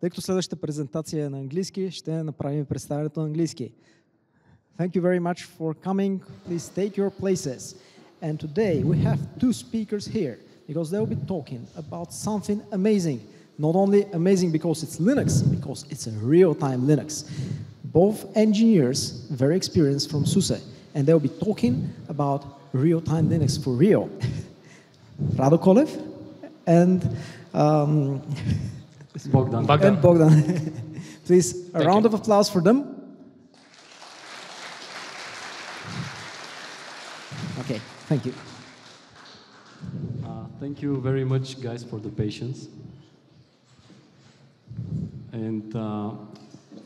Тъй като следващата презентация е на английски, ще направим представянето на английски. Thank you very much for coming. Please take your places. And today we have two speakers here because they'll be talking about something amazing. Not only amazing because it's Linux, because it's a real-time Linux. Both engineers, very experienced from SUSE, and they'll be talking about real-time Linux for real. Rado Kolev and um, Bogdan. and Bogdan. Please, a Thank round you. of applause for them. Okay, thank you. Uh, thank you very much, guys, for the patience. And uh,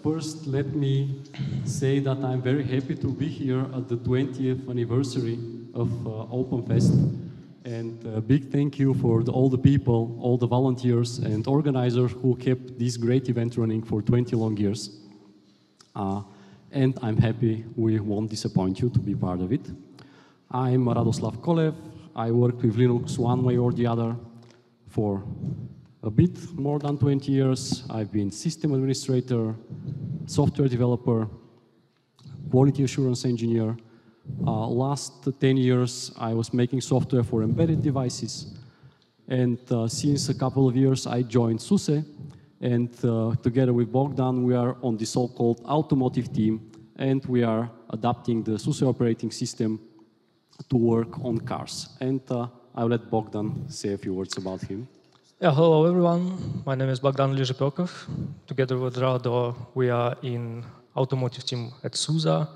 first, let me say that I'm very happy to be here at the 20th anniversary of uh, OpenFest. And a big thank you for the, all the people, all the volunteers and organizers who kept this great event running for 20 long years. Uh, and I'm happy we won't disappoint you to be part of it. I'm Radoslav Kolev. I worked with Linux one way or the other for a bit more than 20 years. I've been system administrator, software developer, quality assurance engineer. Uh, last 10 years, I was making software for embedded devices. And uh, since a couple of years, I joined SUSE. And uh, together with Bogdan, we are on the so-called automotive team. And we are adapting the SUSE operating system to work on cars. And uh, I'll let Bogdan say a few words about him. Yeah, hello everyone. My name is Bogdan Lezhepekov. Together with Rado, we are in automotive team at SUSE,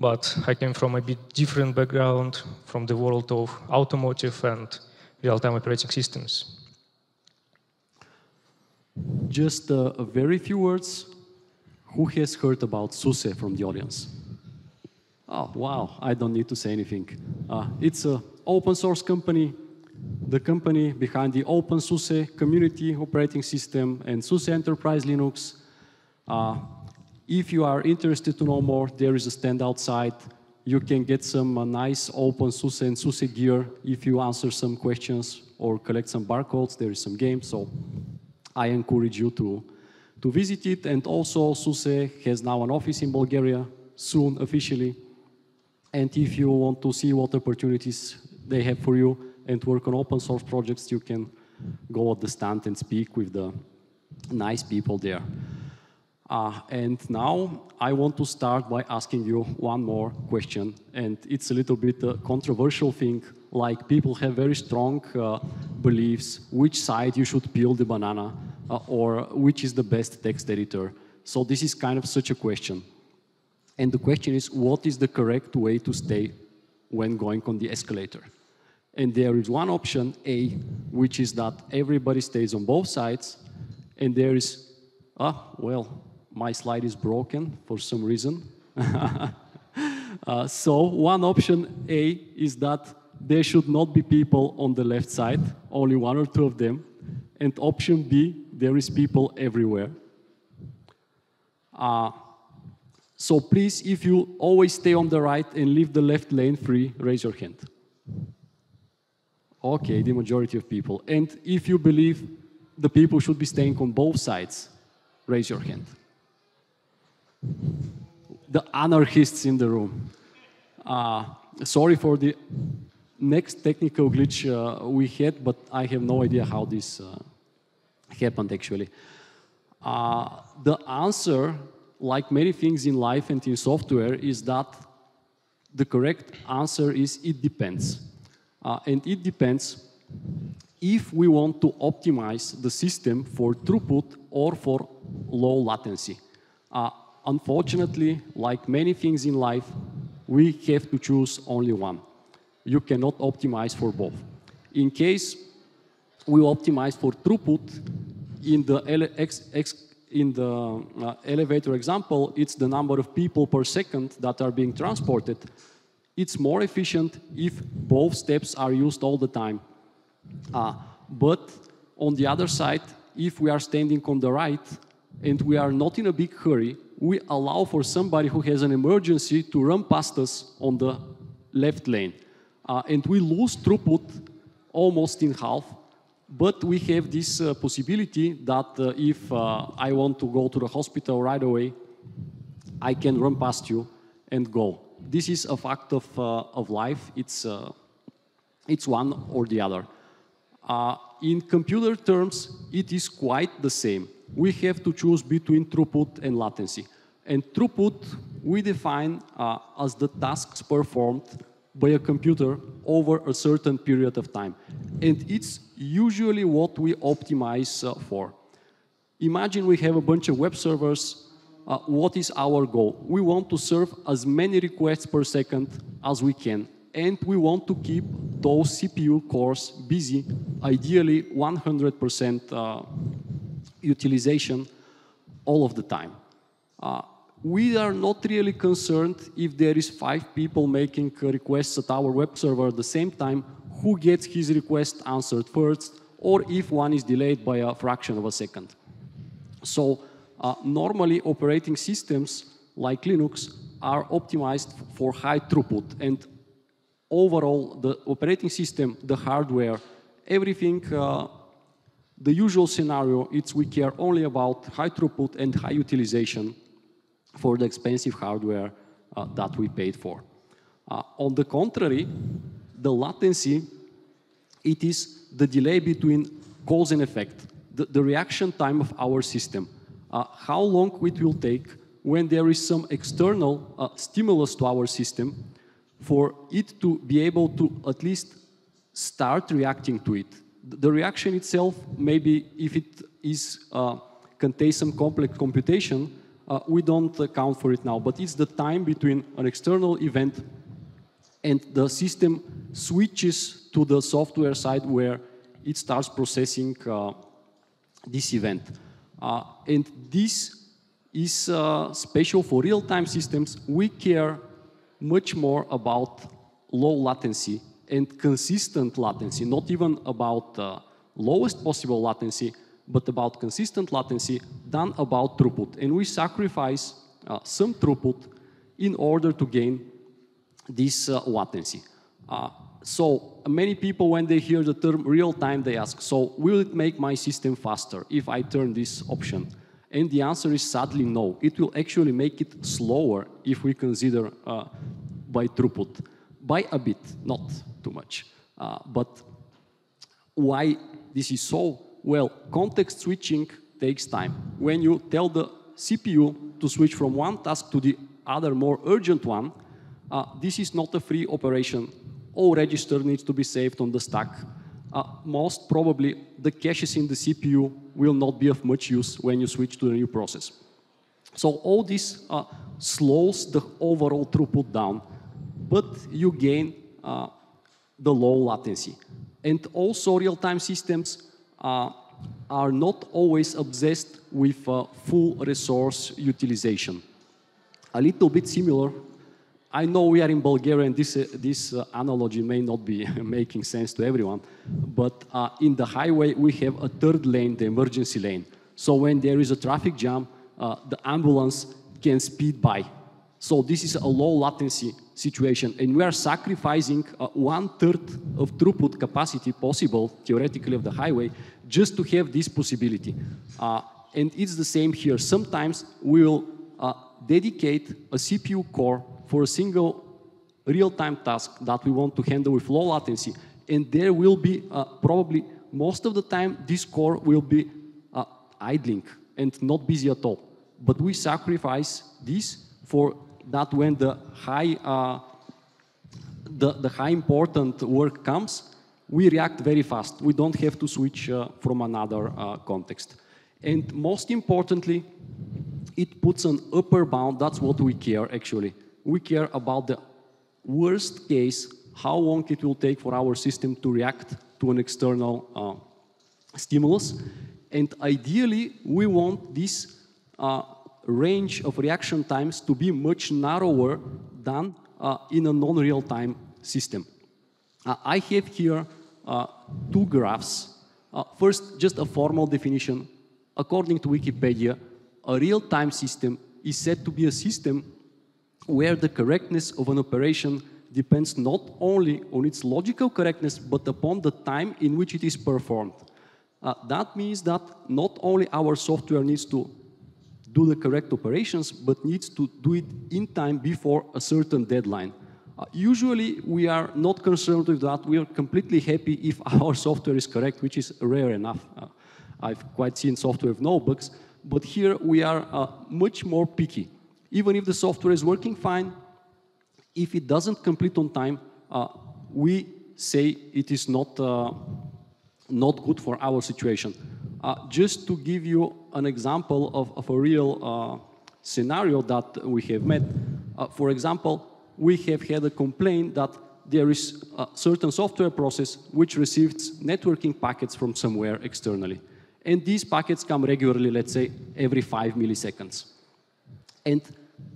but I came from a bit different background from the world of automotive and real-time operating systems. Just uh, a very few words. Who has heard about SUSE from the audience? Oh, wow, I don't need to say anything. Uh, it's an open source company, the company behind the open OpenSUSE community operating system and SUSE Enterprise Linux. Uh, if you are interested to know more, there is a stand outside. You can get some uh, nice OpenSUSE and SUSE gear if you answer some questions or collect some barcodes. There is some games, so I encourage you to, to visit it. And also, SUSE has now an office in Bulgaria, soon officially. And if you want to see what opportunities they have for you and work on open source projects, you can go at the stand and speak with the nice people there. Uh, and now I want to start by asking you one more question. And it's a little bit a controversial thing, like people have very strong uh, beliefs which side you should peel the banana uh, or which is the best text editor. So this is kind of such a question. And the question is, what is the correct way to stay when going on the escalator? And there is one option, A, which is that everybody stays on both sides. And there is, ah, well, my slide is broken for some reason. uh, so one option A is that there should not be people on the left side, only one or two of them. And option B, there is people everywhere. Uh, so please, if you always stay on the right and leave the left lane free, raise your hand. Okay, the majority of people. And if you believe the people should be staying on both sides, raise your hand. The anarchists in the room. Uh, sorry for the next technical glitch uh, we had, but I have no idea how this uh, happened actually. Uh, the answer, like many things in life and in software, is that the correct answer is it depends. Uh, and it depends if we want to optimize the system for throughput or for low latency. Unfortunately, like many things in life, we have to choose only one. You cannot optimize for both. In case we optimize for throughput, in the, in the uh, elevator example, it's the number of people per second that are being transported. It's more efficient if both steps are used all the time. Uh, but on the other side, if we are standing on the right and we are not in a big hurry, we allow for somebody who has an emergency to run past us on the left lane. Uh, and we lose throughput almost in half but we have this uh, possibility that uh, if uh, I want to go to the hospital right away, I can run past you and go. This is a fact of, uh, of life. It's, uh, it's one or the other. In computer terms, it is quite the same. We have to choose between throughput and latency. And throughput we define uh, as the tasks performed by a computer over a certain period of time. And it's usually what we optimize uh, for. Imagine we have a bunch of web servers. Uh, what is our goal? We want to serve as many requests per second as we can. And we want to keep those CPU cores busy, ideally 100% uh, utilization all of the time. Uh, we are not really concerned if there is five people making requests at our web server at the same time, who gets his request answered first, or if one is delayed by a fraction of a second. So uh, normally operating systems like Linux are optimized for high throughput and overall the operating system, the hardware, everything, uh, the usual scenario, is we care only about high throughput and high utilization for the expensive hardware uh, that we paid for. Uh, on the contrary, the latency, it is the delay between cause and effect, the, the reaction time of our system, uh, how long it will take when there is some external uh, stimulus to our system for it to be able to at least start reacting to it. The reaction itself, maybe if it is uh, contains some complex computation, uh, we don't account for it now, but it's the time between an external event and the system switches to the software side where it starts processing uh, this event. Uh, and this is uh, special for real-time systems. We care much more about low latency and consistent latency, not even about uh, lowest possible latency, but about consistent latency than about throughput. And we sacrifice uh, some throughput in order to gain this uh, latency. Uh, so many people, when they hear the term real time, they ask, so will it make my system faster if I turn this option? And the answer is sadly no. It will actually make it slower if we consider uh, by throughput, by a bit, not too much. Uh, but why this is so? Well, context switching takes time. When you tell the CPU to switch from one task to the other more urgent one, uh, this is not a free operation. All register needs to be saved on the stack. Uh, most probably, the caches in the CPU will not be of much use when you switch to the new process. So all this uh, slows the overall throughput down, but you gain uh, the low latency. And also real-time systems uh, are not always obsessed with uh, full resource utilization. A little bit similar. I know we are in Bulgaria and this, uh, this uh, analogy may not be making sense to everyone, but uh, in the highway we have a third lane, the emergency lane. So when there is a traffic jam, uh, the ambulance can speed by. So this is a low latency situation, and we are sacrificing uh, one third of throughput capacity possible, theoretically, of the highway, just to have this possibility. Uh, and it's the same here. Sometimes we will uh, dedicate a CPU core for a single real-time task that we want to handle with low latency, and there will be uh, probably most of the time this core will be uh, idling and not busy at all. But we sacrifice this for that when the high, uh, the, the high important work comes, we react very fast. We don't have to switch uh, from another uh, context. And most importantly, it puts an upper bound. That's what we care, actually. We care about the worst case, how long it will take for our system to react to an external uh, stimulus. And ideally, we want this uh, range of reaction times to be much narrower than uh, in a non-real-time system. Uh, I have here uh, two graphs. First, just a formal definition. According to Wikipedia, a real-time system is said to be a system where the correctness of an operation depends not only on its logical correctness, but upon the time in which it is performed. uh, that means that not only our software needs to do the correct operations, but needs to do it in time before a certain deadline. Uh, usually, we are not concerned with that. We are completely happy if our software is correct, which is rare enough. Uh, I've quite seen software with no bugs, but here we are uh, much more picky. Even if the software is working fine, if it doesn't complete on time, uh, we say it is not, uh, not good for our situation. Uh, just to give you an example of, of a real uh, scenario that we have met, uh, for example, we have had a complaint that there is a certain software process which receives networking packets from somewhere externally. And these packets come regularly, let's say, every five milliseconds. And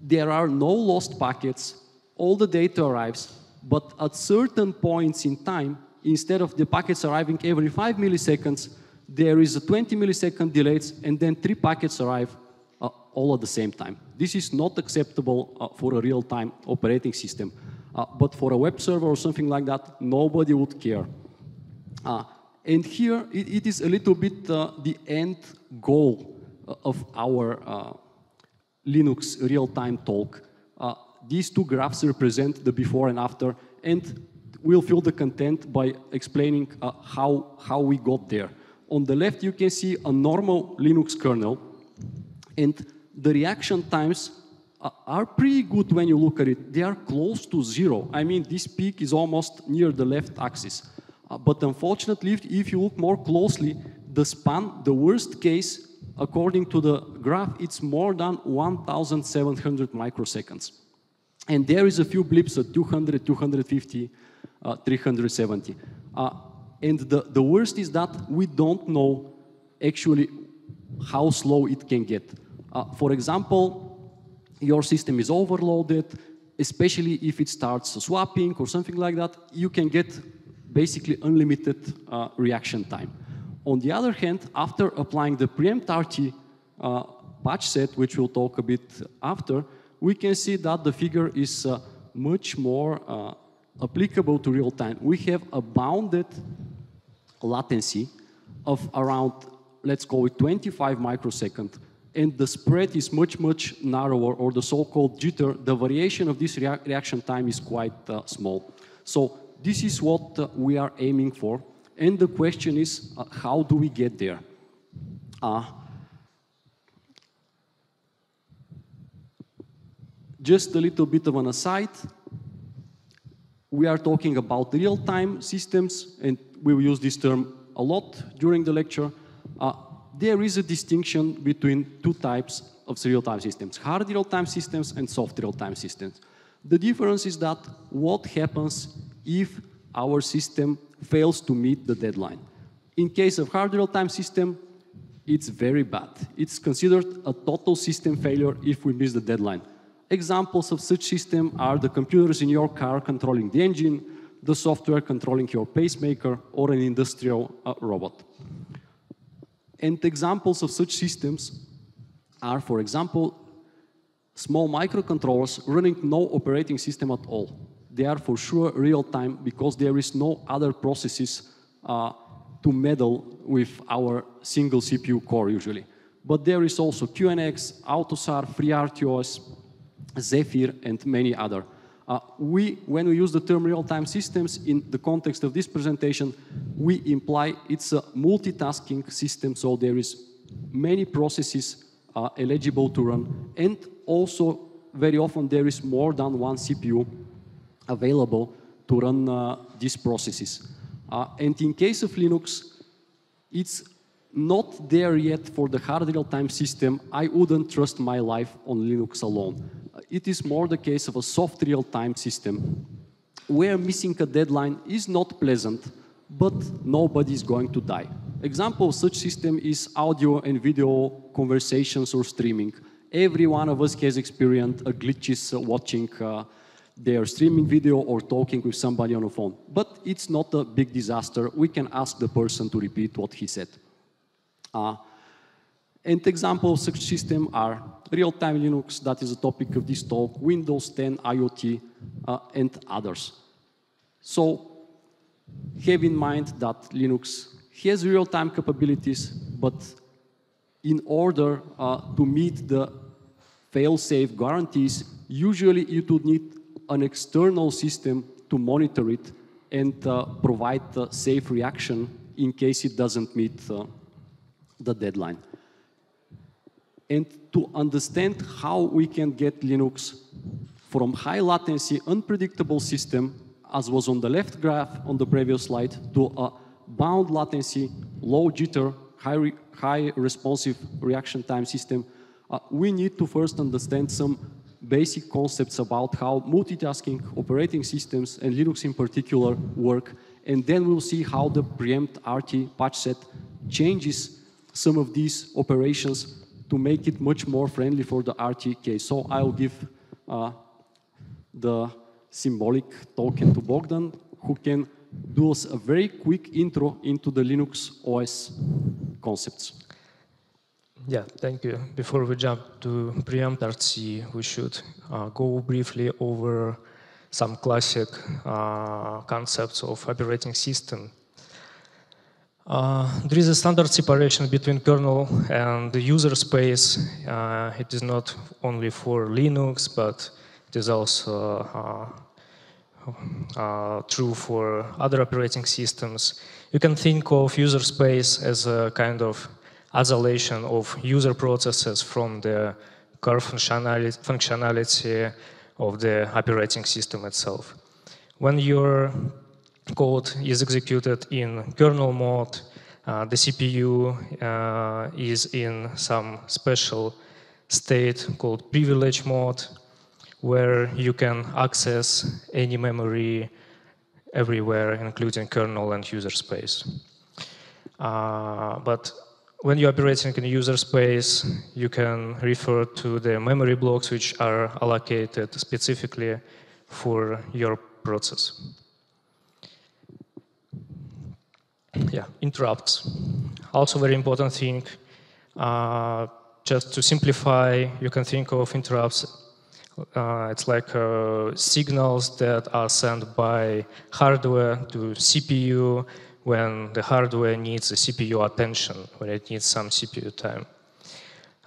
there are no lost packets, all the data arrives, but at certain points in time, instead of the packets arriving every five milliseconds, there is a 20 millisecond delay, and then three packets arrive uh, all at the same time. This is not acceptable uh, for a real-time operating system. Uh, but for a web server or something like that, nobody would care. Uh, and here, it, it is a little bit uh, the end goal uh, of our Linux real-time talk. these two graphs represent the before and after, and we'll fill the content by explaining how, how we got there. On the left, you can see a normal Linux kernel, and the reaction times are pretty good when you look at it. They are close to zero. I mean, this peak is almost near the left axis. Uh, but unfortunately, if, if, you look more closely, the span, the worst case, according to the graph, it's more than 1,700 microseconds. And there is a few blips at 200, 250, uh, 370. Uh, and the, the worst is that we don't know actually how slow it can get. Uh, for example, your system is overloaded, especially if it starts swapping or something like that, you can get basically unlimited uh, reaction time. On the other hand, after applying the preempt-RT uh, patch set, which we'll talk a bit after, we can see that the figure is uh, much more uh, applicable to real time. We have a bounded latency of around, let's call it 25 microsecond, and the spread is much, much narrower, or the so-called jitter, the variation of this rea reaction time is quite uh, small. So this is what uh, we are aiming for, and the question is, uh, how do we get there? Uh, just a little bit of an aside, we are talking about real-time systems, and we will use this term a lot during the lecture, uh, there is a distinction between two types of real-time systems, hard real-time systems and soft real-time systems. The difference is that what happens if our system fails to meet the deadline. In case of hard real-time system, it's very bad. It's considered a total system failure if we miss the deadline. Examples of such system are the computers in your car controlling the engine, the software controlling your pacemaker or an industrial uh, robot. And examples of such systems are, for example, small microcontrollers running no operating system at all. They are for sure real-time because there is no other processes uh, to meddle with our single CPU core usually. But there is also QNX, AUTOSAR, FreeRTOS, Zephyr, and many other. Uh, we, when we use the term real-time systems in the context of this presentation, we imply it's a multitasking system, so there is many processes uh, eligible to run, and also very often there is more than one CPU available to run uh, these processes. Uh, and in case of Linux, it's not there yet for the hard real-time system. I wouldn't trust my life on Linux alone it is more the case of a soft real-time system where missing a deadline is not pleasant, but nobody is going to die. Example of such system is audio and video conversations or streaming. Every one of us has experienced a glitches uh, watching uh, their streaming video or talking with somebody on a phone. But it's not a big disaster. We can ask the person to repeat what he said. And examples of such system are real-time Linux, that is the topic of this talk, Windows 10, IoT, uh, and others. So have in mind that Linux has real-time capabilities, but in order uh, to meet the fail-safe guarantees, usually you would need an external system to monitor it and uh, provide a safe reaction in case it doesn't meet uh, the deadline. And to understand how we can get Linux from high latency, unpredictable system, as was on the left graph on the previous slide, to a bound latency, low jitter, high, re high responsive reaction time system, uh, we need to first understand some basic concepts about how multitasking operating systems and Linux in particular work. And then we'll see how the preempt RT patch set changes some of these operations to make it much more friendly for the RTK. So I'll give uh, the symbolic token to Bogdan, who can do us a very quick intro into the Linux OS concepts. Yeah, thank you. Before we jump to preempt RT, we should uh, go briefly over some classic uh, concepts of operating system. Uh, there is a standard separation between kernel and the user space. Uh, it is not only for Linux, but it is also uh, uh, true for other operating systems. You can think of user space as a kind of isolation of user processes from the core functionality, functionality of the operating system itself. When your code is executed in kernel mode, uh, the CPU uh, is in some special state called privilege mode, where you can access any memory everywhere, including kernel and user space. Uh, but when you're operating in user space, you can refer to the memory blocks which are allocated specifically for your process. Yeah, interrupts. Also very important thing. Uh, just to simplify, you can think of interrupts. Uh, it's like uh, signals that are sent by hardware to CPU when the hardware needs the CPU attention, when it needs some CPU time.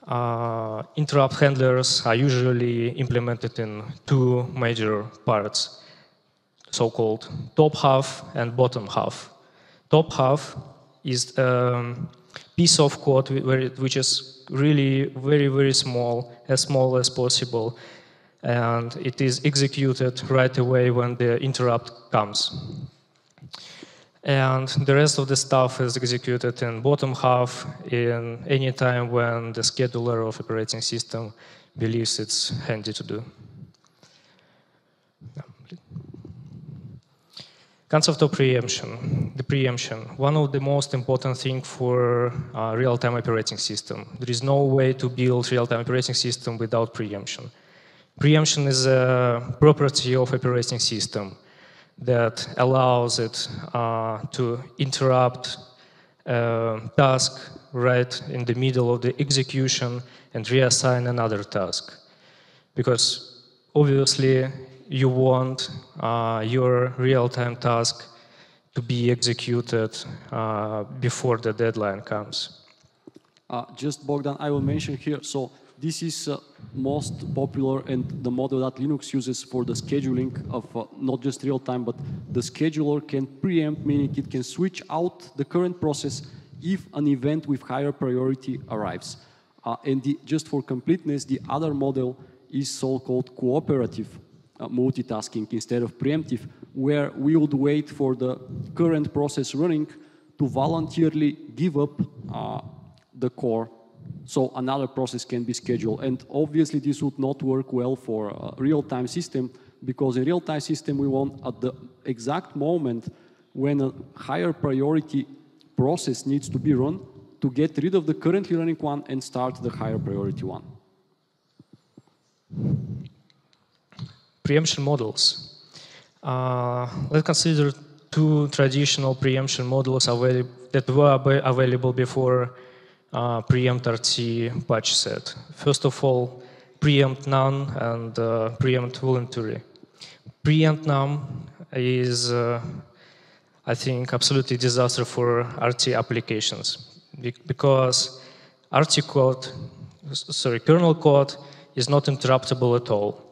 Uh, interrupt handlers are usually implemented in two major parts, so-called top half and bottom half. Top half is a piece of code which is really very, very small, as small as possible, and it is executed right away when the interrupt comes. And the rest of the stuff is executed in bottom half in any time when the scheduler of operating system believes it's handy to do. Concept of preemption. The preemption, one of the most important thing for uh, real-time operating system. There is no way to build real-time operating system without preemption. Preemption is a property of operating system that allows it uh, to interrupt a task right in the middle of the execution and reassign another task. Because obviously you want uh, your real-time task to be executed uh, before the deadline comes. Uh, just Bogdan, I will mention here, so this is uh, most popular and the model that Linux uses for the scheduling of uh, not just real time, but the scheduler can preempt, meaning it can switch out the current process if an event with higher priority arrives. Uh, and the, just for completeness, the other model is so-called cooperative uh, multitasking instead of preemptive, where we would wait for the current process running to voluntarily give up uh, the core so another process can be scheduled. And obviously this would not work well for a real-time system because in real-time system we want at the exact moment when a higher priority process needs to be run to get rid of the currently running one and start the higher priority one. Preemption models. Uh, let's consider two traditional preemption models that were available before uh, preempt RT patch set. First of all, preempt none and uh, preempt voluntary. Preempt none is uh, I think, absolutely disaster for RT applications because RT code, sorry, kernel code is not interruptible at all.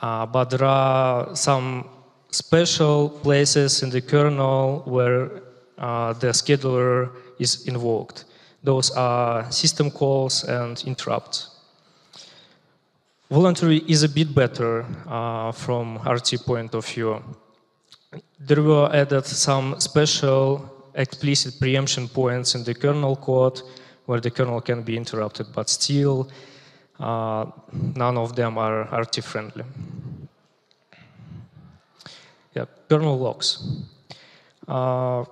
Uh, but there are some special places in the kernel where uh, the scheduler is invoked. Those are system calls and interrupts. Voluntary is a bit better uh, from RT point of view. There were added some special explicit preemption points in the kernel code where the kernel can be interrupted, but still none of them are RT friendly. Yeah, kernel locks. Uh,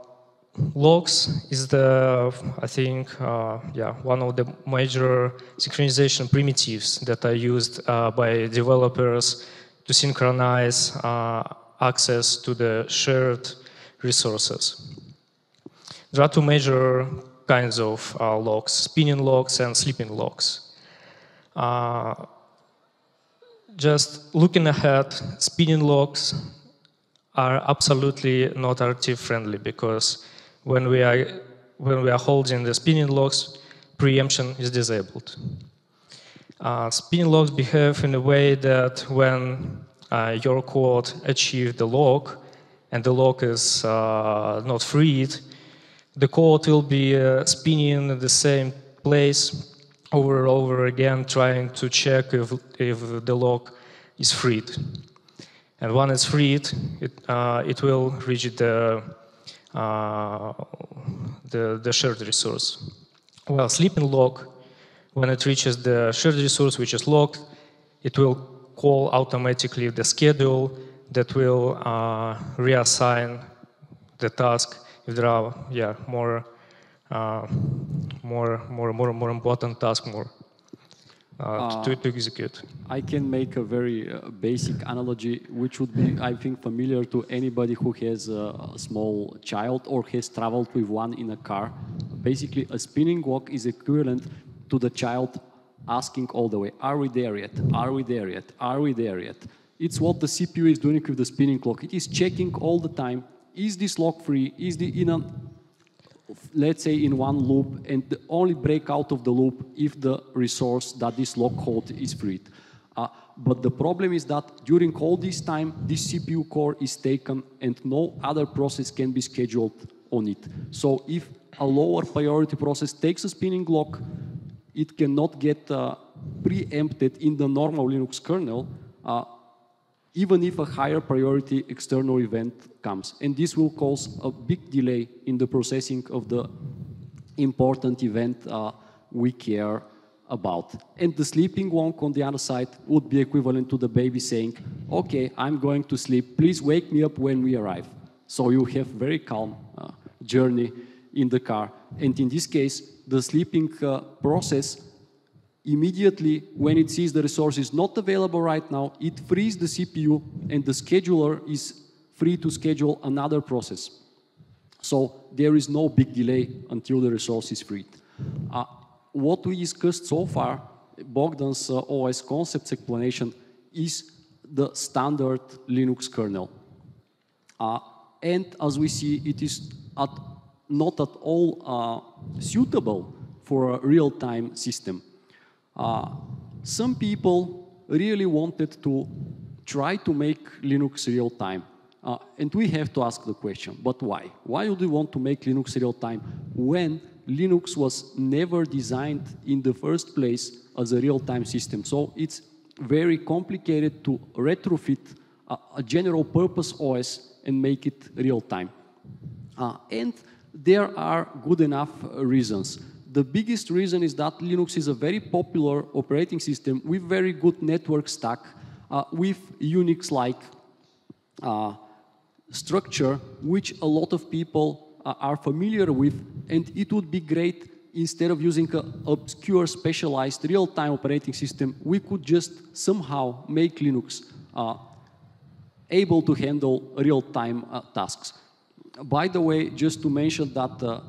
locks is the, I think, uh, yeah, one of the major synchronization primitives that are used uh, by developers to synchronize uh, access to the shared resources. There are two major kinds of uh, locks, spinning locks and sleeping locks. Uh, just looking ahead, spinning locks are absolutely not RT friendly because when we are when we are holding the spinning locks, preemption is disabled. Uh, spinning locks behave in a way that when uh, your code achieves the lock and the lock is uh, not freed, the code will be uh, spinning in the same place over and over again, trying to check if, if the lock is freed. And when it's freed, it, uh, it will reach the, uh, the, the, shared resource. Well, sleeping lock, when it reaches the shared resource which is locked, it will call automatically the schedule that will uh, reassign the task if there are yeah more more more more more important task more uh, to, to, execute. I can make a very uh, basic analogy, which would be, I think, familiar to anybody who has a, small child or has traveled with one in a car. Basically, a spinning lock is equivalent to the child asking all the way, are we there yet? Are we there yet? Are we there yet? It's what the CPU is doing with the spinning lock. It is checking all the time, is this lock free? Is the in a let's say in one loop and only break out of the loop if the resource that this lock hold is freed. Uh, but the problem is that during all this time, this CPU core is taken and no other process can be scheduled on it. So if a lower priority process takes a spinning lock, it cannot get uh, preempted in the normal Linux kernel, uh, even if a higher priority external event comes. And this will cause a big delay in the processing of the important event uh, we care about. And the sleeping wonk on the other side would be equivalent to the baby saying, okay, I'm going to sleep, please wake me up when we arrive. So you have very calm uh, journey in the car. And in this case, the sleeping uh, process immediately when it sees the resource is not available right now, it frees the CPU and the scheduler is free to schedule another process. So there is no big delay until the resource is freed. Uh, what we discussed so far, Bogdan's uh, OS concepts explanation, is the standard Linux kernel. Uh, and as we see, it is at, not at all uh, suitable for a real-time system. Uh, some people really wanted to try to make Linux real time. Uh, and we have to ask the question, but why? Why would we want to make Linux real time when Linux was never designed in the first place as a real time system? So it's very complicated to retrofit a, a general purpose OS and make it real time. Uh, and there are good enough reasons. The biggest reason is that Linux is a very popular operating system with very good network stack, uh, with Unix-like uh, structure, which a lot of people uh, are familiar with, and it would be great instead of using an obscure, specialized, real-time operating system, we could just somehow make Linux uh, able to handle real-time uh, tasks. By the way, just to mention that uh,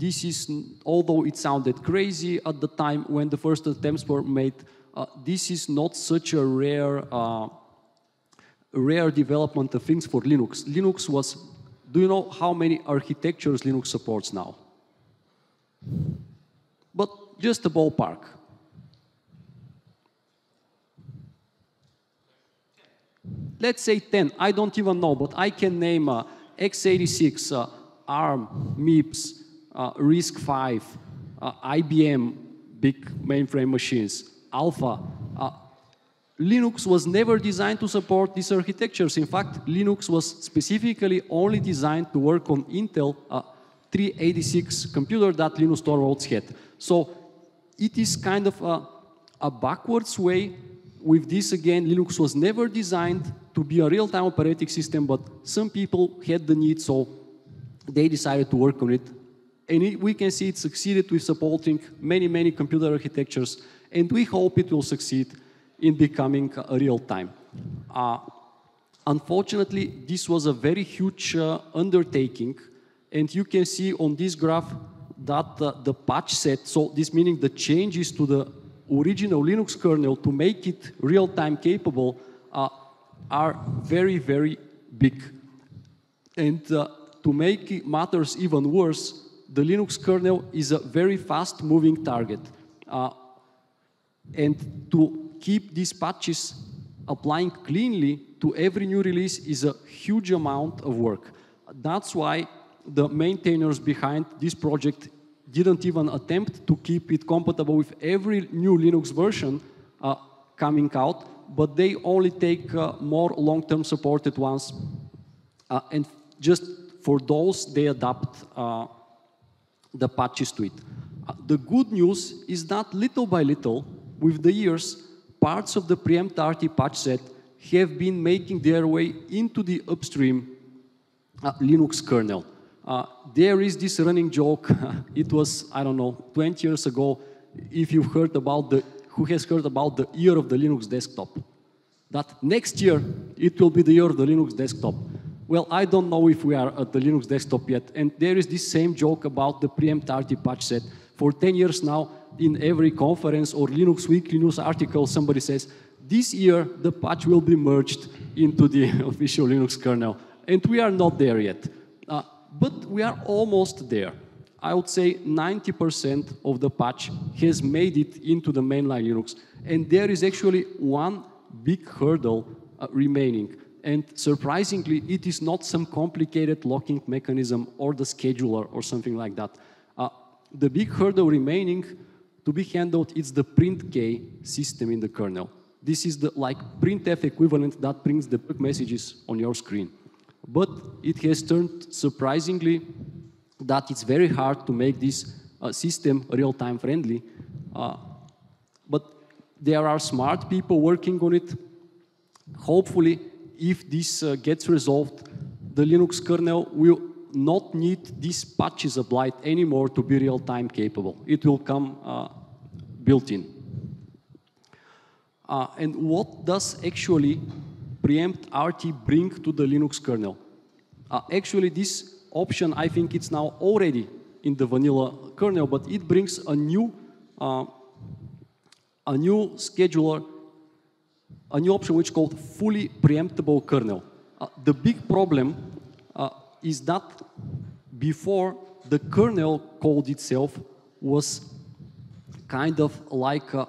this is, although it sounded crazy at the time when the first attempts were made, uh, this is not such a rare, uh, rare development of things for Linux. Linux was do you know how many architectures Linux supports now? But just a ballpark. Let's say 10, I don't even know, but I can name uh, x86, uh, ARM, MIPS, uh, RISC-V, uh, IBM, big mainframe machines, Alpha. Uh, Linux was never designed to support these architectures. In fact, Linux was specifically only designed to work on Intel uh, 386 computer that Linus Torvalds had. So it is kind of a, a backwards way. With this again, Linux was never designed to be a real-time operating system, but some people had the need, so they decided to work on it. And it, we can see it succeeded with supporting many, many computer architectures, and we hope it will succeed in becoming real time. Uh, unfortunately, this was a very huge uh, undertaking, and you can see on this graph that the patch set, so this meaning the changes to the original Linux kernel to make it real-time capable uh, are very, very big. And uh, to make matters even worse, the Linux kernel is a very fast-moving target. Uh, and to keep these patches applying cleanly to every new release is a huge amount of work. That's why the maintainers behind this project didn't even attempt to keep it compatible with every new Linux version uh, coming out, but they only take uh, more long-term supported ones. Uh, and just for those, they adapt uh, the patches to it. Uh, the good news is that little by little, with the years, parts of the preempt RT patch set have been making their way into the upstream uh, Linux kernel. Uh, there is this running joke, it was, I don't know, 20 years ago, if you've heard about the, who has heard about the year of the Linux desktop? That next year, it will be the year of the Linux desktop. Well, I don't know if we are at the Linux desktop yet, and there is this same joke about the preempt RT patch set. For 10 years now, in every conference or Linux Weekly news article, somebody says, this year the patch will be merged into the official Linux kernel. And we are not there yet. Uh, but we are almost there. I would say 90% of the patch has made it into the mainline Linux. And there is actually one big hurdle uh, remaining. And surprisingly, it is not some complicated locking mechanism or the scheduler or something like that. Uh, the big hurdle remaining to be handled is the printk system in the kernel. This is the like printf equivalent that brings the messages on your screen. But it has turned surprisingly that it's very hard to make this uh, system real-time friendly. Uh, but there are smart people working on it. Hopefully, if this uh, gets resolved, the Linux kernel will not need these patches applied anymore to be real-time capable. It will come uh, built in. Uh, and what does actually preempt RT bring to the Linux kernel? Uh, actually, this option, I think it's now already in the vanilla kernel, but it brings a new, uh, a new scheduler, a new option which called fully preemptible kernel. Uh, the big problem uh, is that before the kernel code itself was kind of like uh,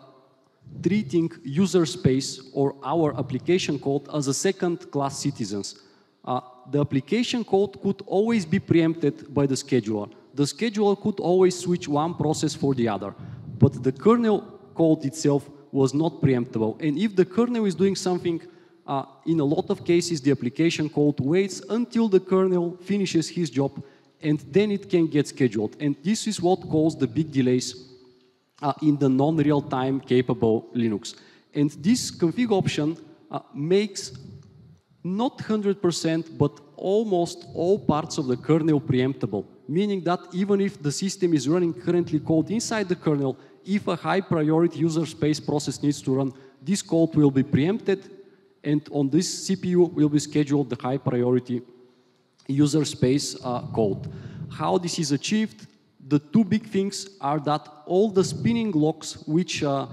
treating user space or our application code as a second class citizens. Uh, the application code could always be preempted by the scheduler. The scheduler could always switch one process for the other, but the kernel code itself was not preemptable. And if the kernel is doing something, uh, in a lot of cases, the application code waits until the kernel finishes his job, and then it can get scheduled. And this is what caused the big delays uh, in the non-real-time capable Linux. And this config option uh, makes not 100%, but almost all parts of the kernel preemptable, meaning that even if the system is running currently code inside the kernel, if a high priority user space process needs to run, this code will be preempted, and on this CPU will be scheduled the high priority user space uh, code. How this is achieved? The two big things are that all the spinning locks which uh,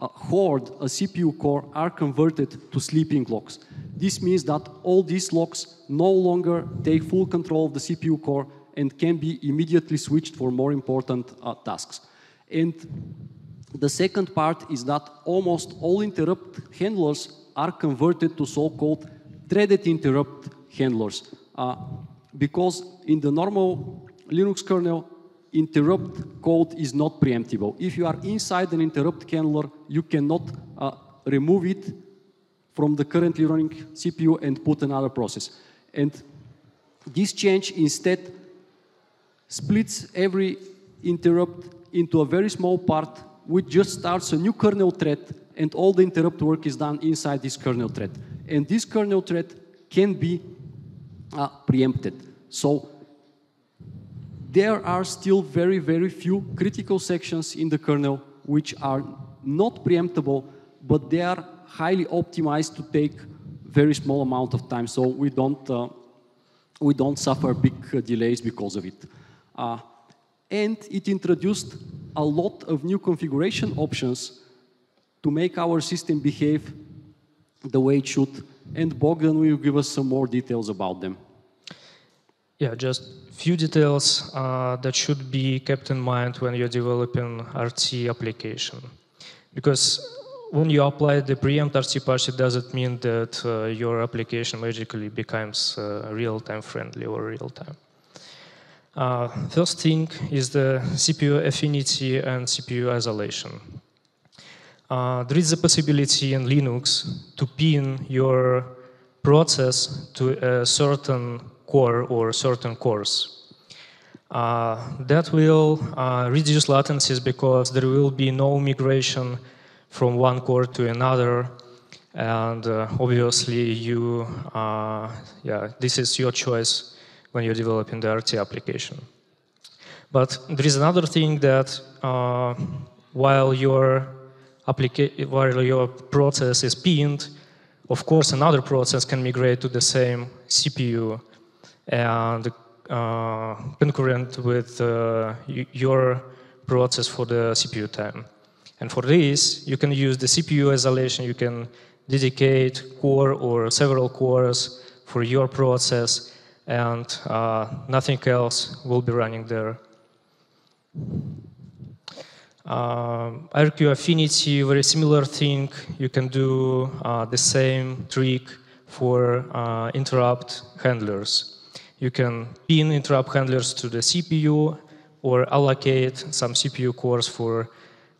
uh, hoard a CPU core are converted to sleeping locks. This means that all these locks no longer take full control of the CPU core and can be immediately switched for more important uh, tasks. And the second part is that almost all interrupt handlers are converted to so-called threaded interrupt handlers. Uh, because in the normal Linux kernel, interrupt code is not preemptible. If you are inside an interrupt handler, you cannot uh, remove it from the currently running CPU and put another process. And this change instead splits every interrupt into a very small part which just starts a new kernel thread and all the interrupt work is done inside this kernel thread. And this kernel thread can be uh, preempted. So there are still very, very few critical sections in the kernel which are not preemptible, but they are highly optimized to take very small amount of time, so we don't, uh, we don't suffer big uh, delays because of it. And it introduced a lot of new configuration options to make our system behave the way it should. And Bogdan will give us some more details about them. Yeah, just few details uh, that should be kept in mind when you're developing RT application. Because when you apply the preempt RT patch, it doesn't mean that uh, your application magically becomes uh, real-time friendly or real-time. Uh, first thing is the CPU affinity and CPU isolation. Uh, there is a possibility in Linux to pin your process to a certain core or certain cores. Uh, that will uh, reduce latencies because there will be no migration from one core to another. And uh, obviously, you, uh, yeah, this is your choice when you're developing the RT application. But there is another thing that uh, while your while your process is pinned, of course, another process can migrate to the same CPU and uh, concurrent with uh, your process for the CPU time. And for this, you can use the CPU isolation. You can dedicate core or several cores for your process, and uh, nothing else will be running there. IRQ affinity, very similar thing. You can do uh, the same trick for uh, interrupt handlers. You can pin interrupt handlers to the CPU or allocate some CPU cores for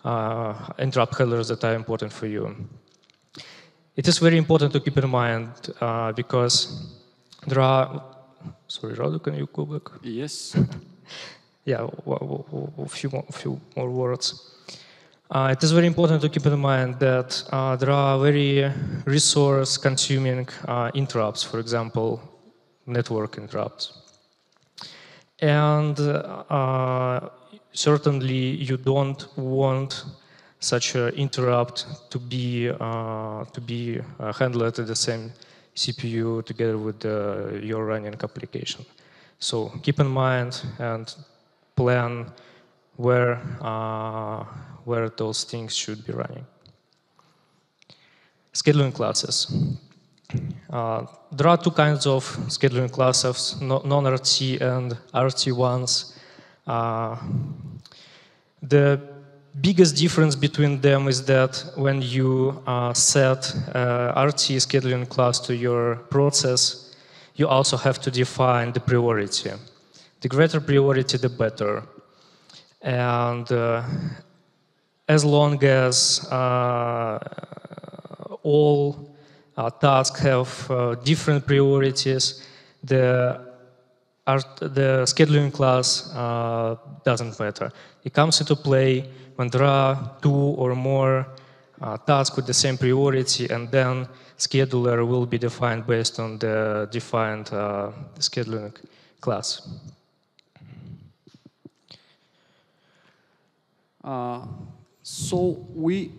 uh, interrupt handlers that are important for you. It is very important to keep in mind uh, because there are. Sorry, Radu, can you go back? Yes. yeah, a few more, few more words. Uh, it is very important to keep in mind that uh, there are very resource-consuming uh, interrupts, for example, network interrupts. And uh, certainly you don't want such an interrupt to be, uh, to be uh, handled at the same CPU together with your running application. So keep in mind and plan where, uh, where those things should be running. Scheduling classes. Uh, there are two kinds of scheduling classes, non-RT and RT ones. Uh, the biggest difference between them is that when you uh, set uh, RT scheduling class to your process, you also have to define the priority. The greater priority, the better. And uh, as long as uh, all uh, tasks have uh, different priorities. The, the scheduling class uh, doesn't matter. It comes into play when there are two or more tasks with the same priority, and then scheduler will be defined based on the defined scheduling class. Uh, so we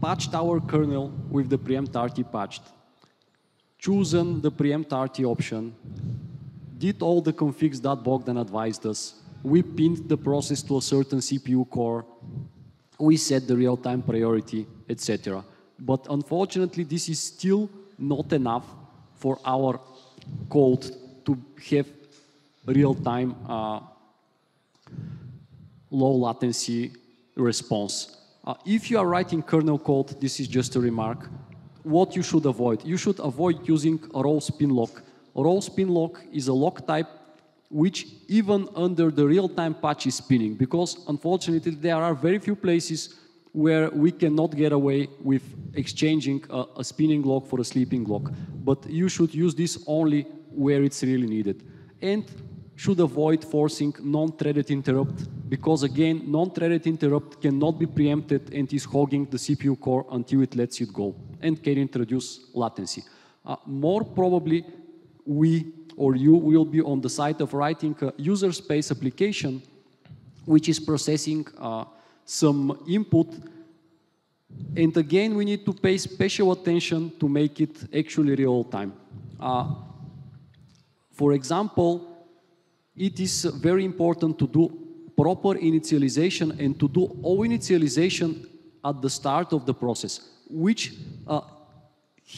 patched our kernel with the preempt RT patched chosen the preempt RT option, did all the configs that Bogdan advised us, we pinned the process to a certain CPU core, we set the real-time priority, etc. But unfortunately, this is still not enough for our code to have real-time uh, low latency response. Uh, if you are writing kernel code, this is just a remark, what you should avoid. You should avoid using a raw spin lock. A raw spin lock is a lock type which even under the real-time patch is spinning because unfortunately there are very few places where we cannot get away with exchanging a, a, spinning lock for a sleeping lock. But you should use this only where it's really needed. And should avoid forcing non-threaded interrupt because again, non-threaded interrupt cannot be preempted and is hogging the CPU core until it lets it go and can introduce latency. Uh, more probably, we or you will be on the side of writing a user space application which is processing uh, some input. And again, we need to pay special attention to make it actually real time. Uh, for example, it is very important to do proper initialization and to do all initialization at the start of the process, which uh,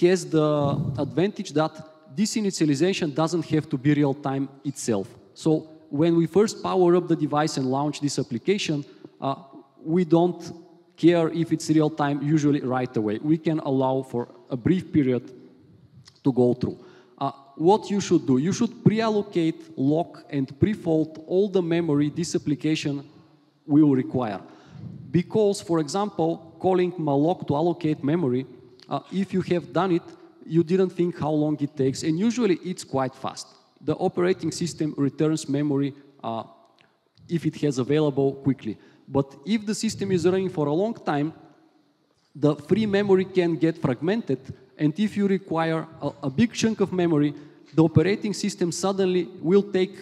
has the advantage that this initialization doesn't have to be real time itself. So when we first power up the device and launch this application, uh, we don't care if it's real time usually right away. We can allow for a brief period to go through what you should do. You should pre-allocate, lock, and pre-fault all the memory this application will require. Because, for example, calling malloc to allocate memory, uh, if you have done it, you didn't think how long it takes, and usually it's quite fast. The operating system returns memory uh, if it has available quickly. But if the system is running for a long time, the free memory can get fragmented and if you require a, a big chunk of memory, the operating system suddenly will take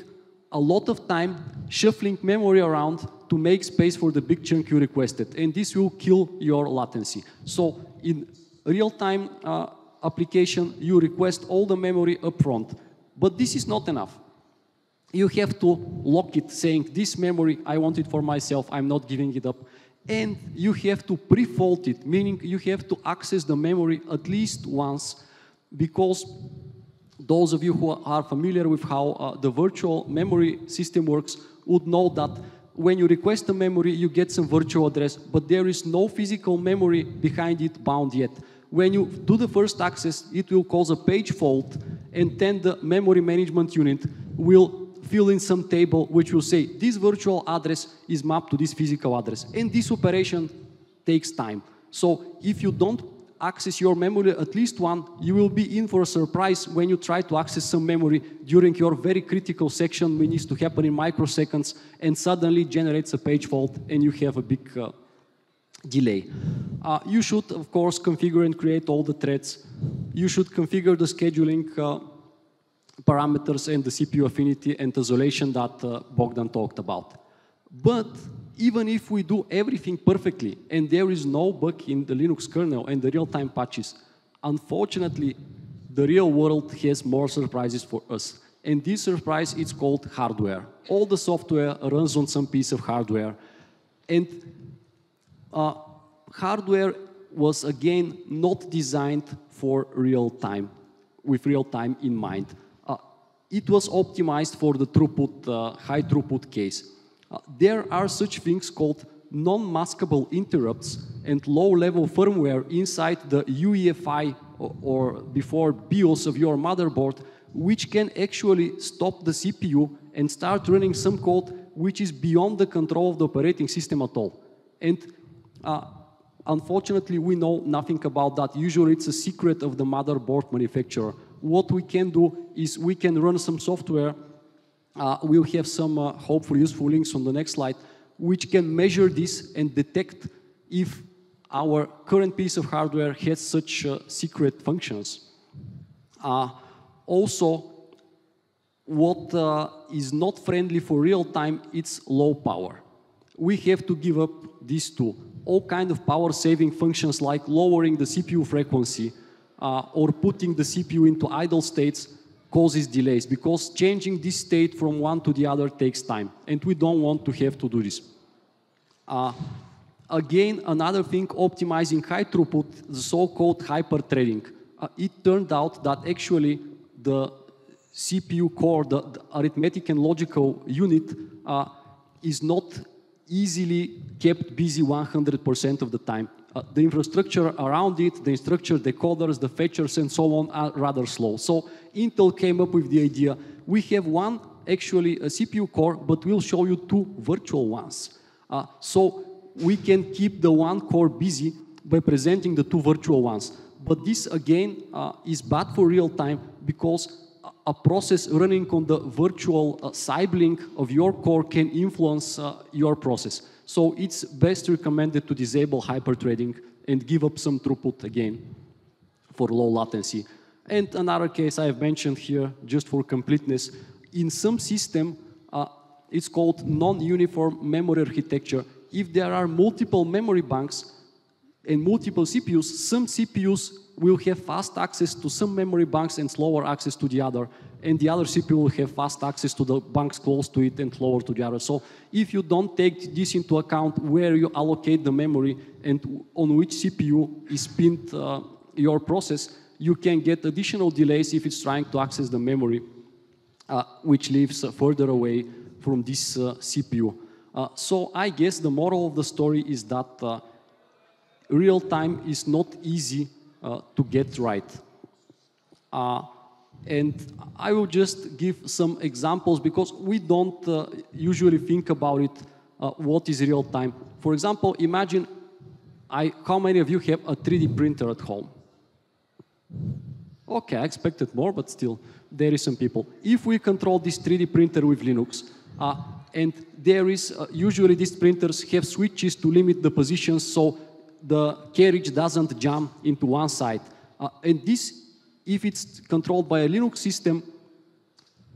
a lot of time shuffling memory around to make space for the big chunk you requested. And this will kill your latency. So in real-time uh, application, you request all the memory upfront. But this is not enough. You have to lock it saying, this memory, I want it for myself, I'm not giving it up and you have to pre-fault it, meaning you have to access the memory at least once because those of you who are familiar with how uh, the virtual memory system works would know that when you request a memory, you get some virtual address, but there is no physical memory behind it bound yet. When you do the first access, it will cause a page fault, and then the memory management unit will fill in some table which will say this virtual address is mapped to this physical address. And this operation takes time. So if you don't access your memory at least one, you will be in for a surprise when you try to access some memory during your very critical section which needs to happen in microseconds and suddenly generates a page fault and you have a big uh, delay. Uh, you should, of course, configure and create all the threads. You should configure the scheduling uh, parameters and the CPU affinity and isolation that uh, Bogdan talked about. But even if we do everything perfectly and there is no bug in the Linux kernel and the real-time patches, unfortunately, the real world has more surprises for us. And this surprise is called hardware. All the software runs on some piece of hardware. And uh, hardware was, again, not designed for real time, with real time in mind it was optimized for the throughput, uh, high throughput case. Uh, there are such things called non-maskable interrupts and low-level firmware inside the UEFI or, or before BIOS of your motherboard, which can actually stop the CPU and start running some code which is beyond the control of the operating system at all. And uh, unfortunately, we know nothing about that. Usually it's a secret of the motherboard manufacturer what we can do is we can run some software. Uh, we'll have some uh, hopefully useful links on the next slide, which can measure this and detect if our current piece of hardware has such uh, secret functions. Uh, also, what uh, is not friendly for real time, it's low power. We have to give up these two. All kind of power saving functions like lowering the CPU frequency, uh, or putting the CPU into idle states causes delays because changing this state from one to the other takes time and we don't want to have to do this. Uh, again, another thing, optimizing high throughput, the so-called hyper-threading. Uh, it turned out that actually the CPU core, the, the arithmetic and logical unit, uh, is not easily kept busy 100% of the time. Uh, the infrastructure around it, the instruction decoders, the fetchers, and so on are rather slow. So Intel came up with the idea, we have one actually a CPU core, but we'll show you two virtual ones. Uh, so we can keep the one core busy by presenting the two virtual ones. But this again uh, is bad for real time because a process running on the virtual uh, sibling of your core can influence uh, your process. So it's best recommended to disable hyperthreading and give up some throughput again for low latency. And another case I've mentioned here, just for completeness, in some system, uh, it's called non-uniform memory architecture. If there are multiple memory banks and multiple CPUs, some CPUs will have fast access to some memory banks and slower access to the other. And the other CPU will have fast access to the banks close to it and slower to the other. So if you don't take this into account where you allocate the memory and on which CPU is pinned uh, your process, you can get additional delays if it's trying to access the memory, uh, which lives further away from this uh, CPU. Uh, so I guess the moral of the story is that uh, real time is not easy uh, to get right. Uh, and I will just give some examples because we don't uh, usually think about it, what is real time. For example, imagine I, how many of you have a 3D printer at home? Okay, I expected more, but still, there is some people. If we control this 3D printer with Linux, uh, and there is, uh, usually these printers have switches to limit the positions so the carriage doesn't jump into one side. Uh, and this, if it's controlled by a Linux system,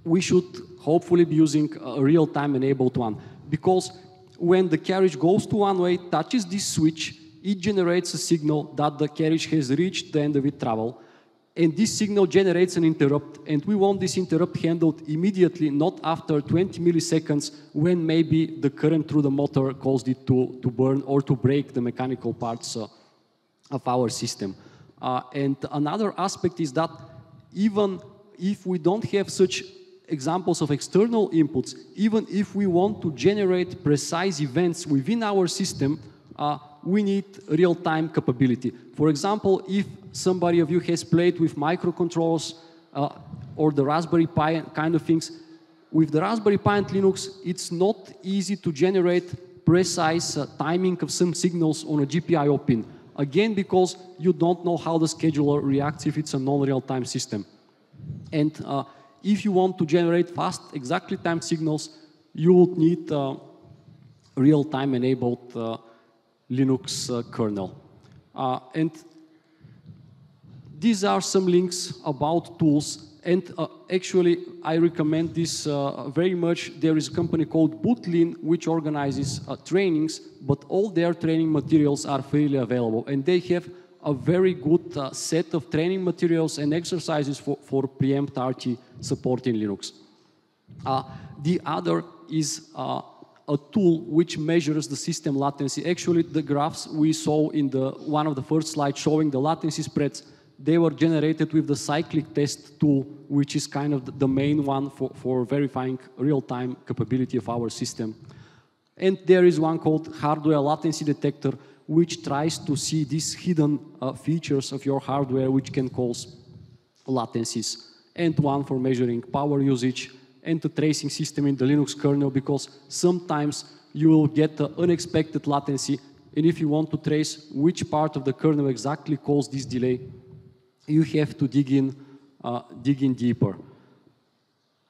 we should hopefully be using a real-time enabled one. Because when the carriage goes to one way, touches this switch, it generates a signal that the carriage has reached the end of its travel and this signal generates an interrupt, and we want this interrupt handled immediately, not after 20 milliseconds when maybe the current through the motor caused it to, to burn or to break the mechanical parts uh, of our system. Uh, and another aspect is that even if we don't have such examples of external inputs, even if we want to generate precise events within our system, uh, we need real-time capability. For example, if somebody of you has played with microcontrollers uh, or the Raspberry Pi kind of things, with the Raspberry Pi and Linux, it's not easy to generate precise uh, timing of some signals on a GPIO pin. Again, because you don't know how the scheduler reacts if it's a non-real-time system. And uh, if you want to generate fast, exactly timed signals, you would need uh, real-time enabled uh, Linux uh, kernel. Uh, and these are some links about tools. And uh, actually, I recommend this uh, very much. There is a company called Bootlin, which organizes uh, trainings, but all their training materials are freely available. And they have a very good uh, set of training materials and exercises for, for preempt RT support in Linux. the other is a tool which measures the system latency. Actually, the graphs we saw in the one of the first slides showing the latency spreads, they were generated with the cyclictest tool, which is kind of the main one for, for verifying real-time capability of our system. And there is one called hardware latency detector, which tries to see these hidden uh, features of your hardware which can cause latencies. And one for measuring power usage, and the tracing system in the Linux kernel because sometimes you will get the unexpected latency. And if you want to trace which part of the kernel exactly caused this delay, you have to dig in, uh, dig in deeper.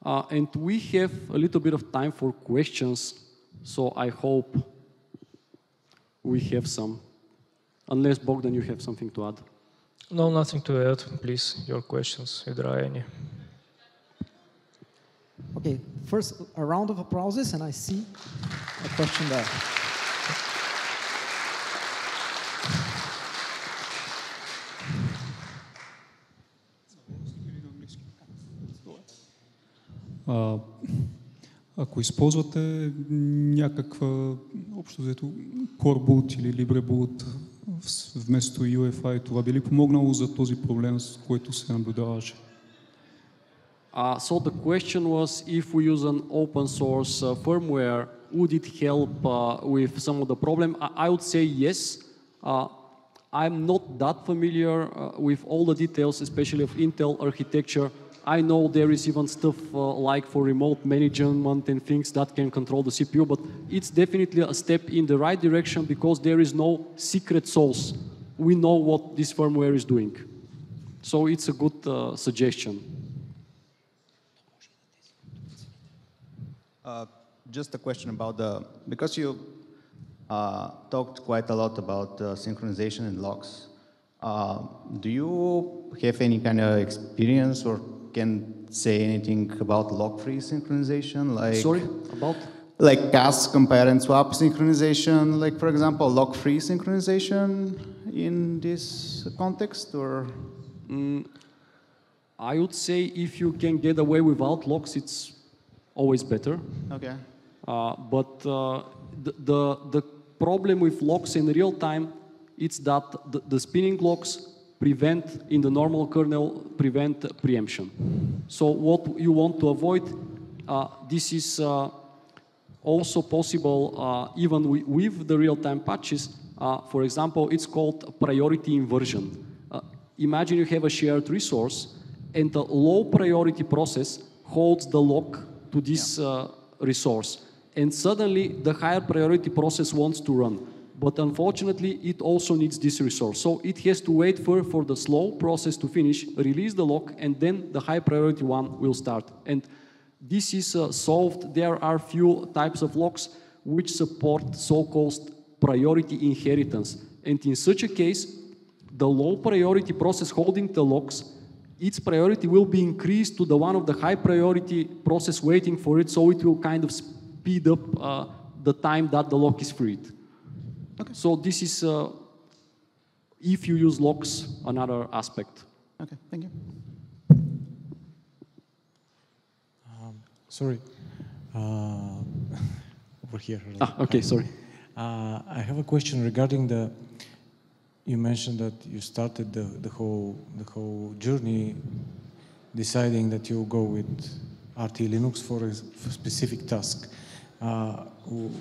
Uh, and we have a little bit of time for questions, so I hope we have some. Unless Bogdan, you have something to add. No, nothing to add. Please, your questions, if there are any. Okay, first a round of applause, and I see a question there. А, ако използвате някаква, общо взето, Core Boot или LibreBoot вместо UEFI, това би ли помогнало за този проблем, с който се наблюдаваше? Uh, so the question was if we use an open source uh, firmware, would it help uh, with some of the problem? I, I would say yes. Uh, I'm not that familiar uh, with all the details, especially of Intel architecture. I know there is even stuff uh, like for remote management and things that can control the CPU, but it's definitely a step in the right direction because there is no secret sauce. We know what this firmware is doing. So it's a good suggestion. Uh, just a question about the, because you uh, talked quite a lot about uh, synchronization and locks. Uh, do you have any kind of experience or can say anything about lock-free synchronization? Like Sorry, about? Like CAS compare and swap synchronization, like for example, lock-free synchronization in this context or? Mm, I would say if you can get away without locks, it's always better. Okay. Uh, but uh, the, the, the problem with locks in real time is that the, the spinning locks prevent in the normal kernel prevent preemption. So what you want to avoid, uh, this is uh, also possible uh, even with, with, the real-time patches. Uh, for example, it's called priority inversion. imagine you have a shared resource and the low priority process holds the lock to this uh, resource. And suddenly the higher priority process wants to run. But unfortunately, it also needs this resource. So it has to wait for, for the slow process to finish, release the lock, and then the high priority one will start. And this is uh, solved. There are few types of locks which support so-called priority inheritance. And in such a case, the low priority process holding the locks its priority will be increased to the one of the high priority process waiting for it, so it will kind of speed up uh, the time that the lock is freed. Okay. So this is, uh, if you use locks, another aspect. Okay, thank you. Um, sorry, uh, over here. Ah, okay, sorry. Uh, I have a question regarding the you mentioned that you started the, the whole the whole journey deciding that you go with RT Linux for a specific task. Uh,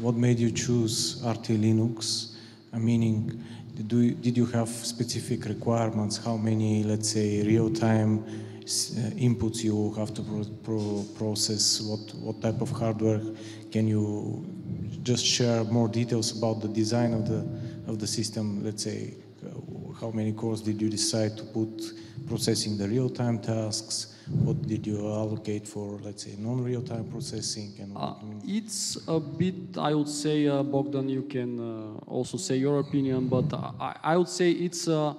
what made you choose RT Linux? Uh, meaning, did you, did you have specific requirements? How many, let's say, real-time uh, inputs you have to pro pro process? What what type of hardware? Can you just share more details about the design of the of the system? Let's say how many cores did you decide to put processing the real-time tasks? What did you allocate for, let's say, non-real-time processing? And uh, it's a bit, I would say, uh, Bogdan, you can uh, also say your opinion, but I, I would say it's uh,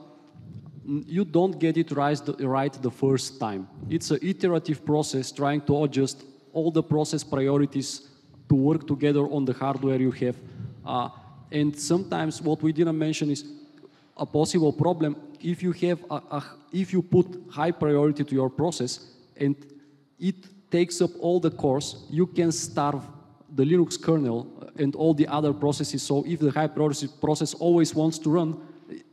you don't get it right the, right the first time. It's an iterative process trying to adjust all the process priorities to work together on the hardware you have. Uh, and sometimes what we didn't mention is a possible problem if you have a, a, if you put high priority to your process and it takes up all the cores, you can starve the Linux kernel and all the other processes. So if the high priority process always wants to run,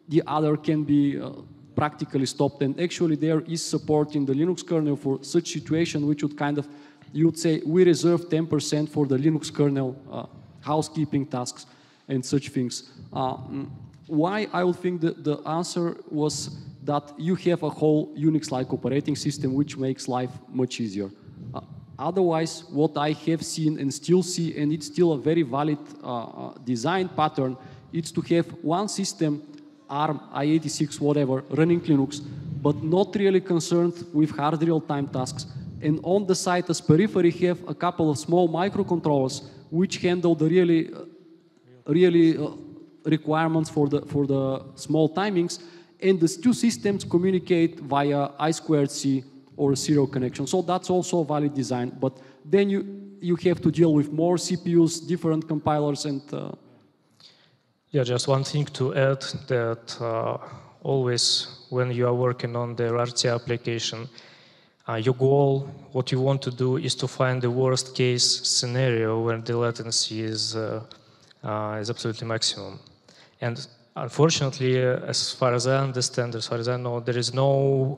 the other can be uh, practically stopped. And actually there is support in the Linux kernel for such situation, which would kind of, you would say, we reserve 10% for the Linux kernel uh, housekeeping tasks and such things. Uh, mm, why I would think that the answer was that you have a whole Unix-like operating system which makes life much easier. Uh, otherwise, what I have seen and still see, and it's still a very valid uh, uh design pattern, it's to have one system, ARM, i86, whatever, running Linux, but not really concerned with hard real-time tasks. And on the side, as periphery, have a couple of small microcontrollers which handle the really, uh, really uh, requirements for the, for the small timings, and these two systems communicate via I squared C or serial connection. So that's also a valid design, but then you, you have to deal with more CPUs, different compilers, and... Uh... yeah, just one thing to add that uh, always when you are working on the RT application, uh, your goal, what you want to do is to find the worst case scenario where the latency is, uh, uh, is absolutely maximum. And unfortunately, as far as I understand, as far as I know, there is no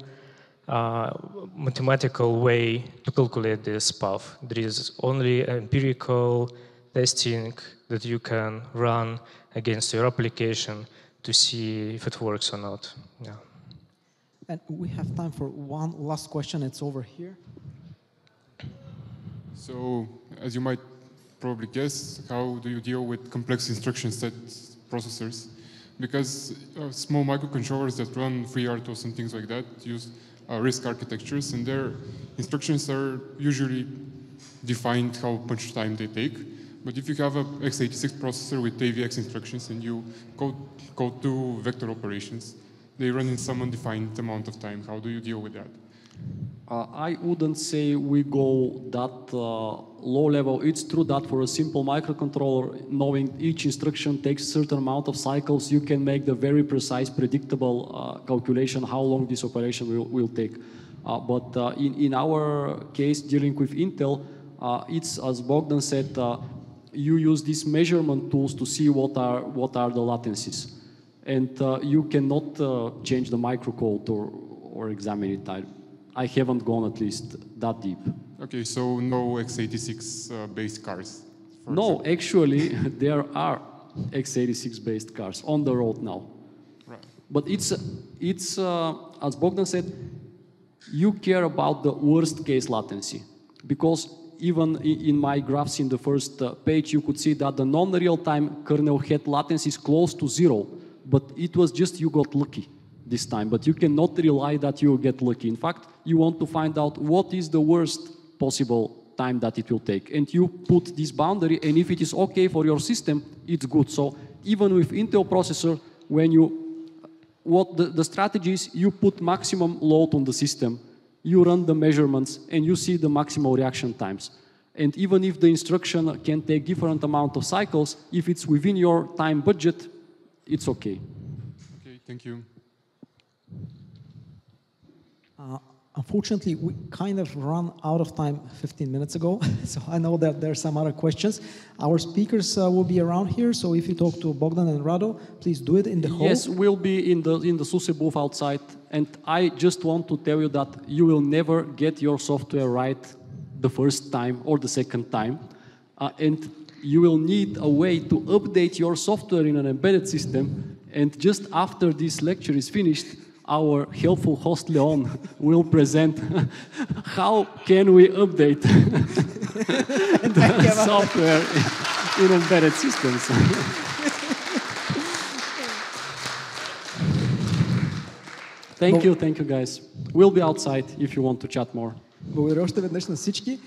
uh, mathematical way to calculate this path. There is only empirical testing that you can run against your application to see if it works or not. Yeah. And we have time for one last question. It's over here. So, as you might probably guess, how do you deal with complex instruction set processors? Because uh, small microcontrollers that run FreeRTOS and things like that use uh, RISC architectures, and their instructions are usually defined how much time they take. But if you have a x86 processor with AVX instructions and you code, code two vector operations, they run in some undefined amount of time. How do you deal with that? Uh, I wouldn't say we go that uh, low level. It's true that for a simple microcontroller, knowing each instruction takes a certain amount of cycles, you can make the very precise, predictable uh, calculation how long this operation will, will take. Uh, but uh, in, in our case, dealing with Intel, uh, it's, as Bogdan said, you use these measurement tools to see what are, what are the latencies. And you cannot change the microcode or, or examine it. I, haven't gone at least that deep. Okay, so no x86 uh, based cars? No, example. actually, there are x86 based cars on the road now. Right. But it's, it's uh, as Bogdan said, you care about the worst case latency. Because even in my graphs in the first uh, page, you could see that the non-real time kernel had latencies close to zero, but it was just you got lucky this time, but you cannot rely that you will get lucky. In fact, you want to find out what is the worst possible time that it will take. And you put this boundary, and if it is okay for your system, it's good. So even with Intel processor, when you, what the, the strategy is, you put maximum load on the system, you run the measurements, and you see the maximal reaction times. And even if the instruction can take different amount of cycles, if it's within your time budget, it's okay. Okay, thank you. Uh, unfortunately, we kind of run out of time 15 minutes ago, so I know that there are some other questions. Our speakers uh, will be around here, so if you talk to Bogdan and Rado, please do it in the hall. Yes, we'll be in the in the SUSE booth outside, and I just want to tell you that you will never get your software right the first time or the second time, uh, and you will need a way to update your software in an embedded system. And just after this lecture is finished, our helpful host Leon will present how can we update the software in embedded systems. thank you, thank you guys. We'll be outside if you want to chat more. Благодаря още веднъж на всички.